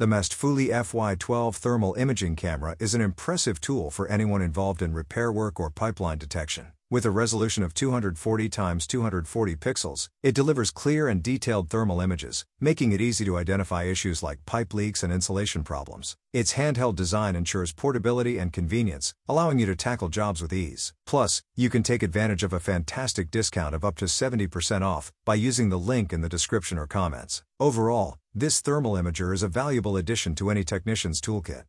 The MASTFUYI FY12 thermal imaging camera is an impressive tool for anyone involved in repair work or pipeline detection. With a resolution of 240 x 240 pixels, it delivers clear and detailed thermal images, making it easy to identify issues like pipe leaks and insulation problems. Its handheld design ensures portability and convenience, allowing you to tackle jobs with ease. Plus, you can take advantage of a fantastic discount of up to 70% off by using the link in the description or comments. Overall, this thermal imager is a valuable addition to any technician's toolkit.